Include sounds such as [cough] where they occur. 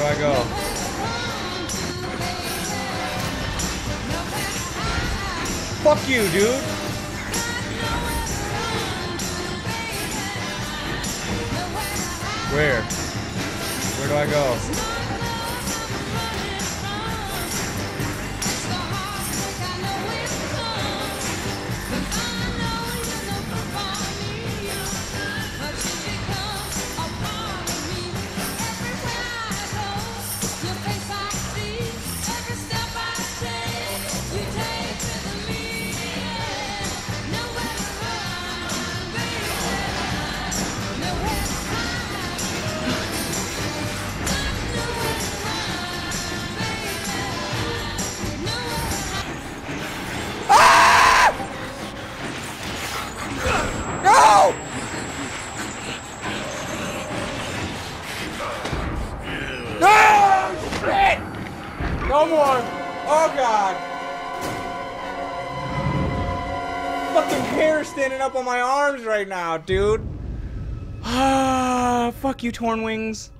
do I go? Fuck you, dude. Where? Where do I go? No more! Oh god! Fucking hair standing up on my arms right now, dude. Ah, [sighs] fuck you, Torn Wings.